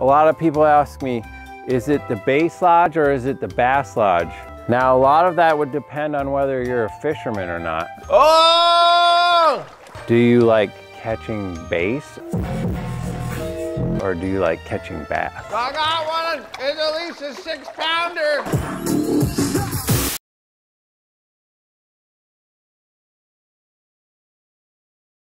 A lot of people ask me, is it the Bass Lodge or is it the Bass Lodge? Now, a lot of that would depend on whether you're a fisherman or not. Oh! Do you like catching bass? Or do you like catching bass? I got one. It's at least a six pounder.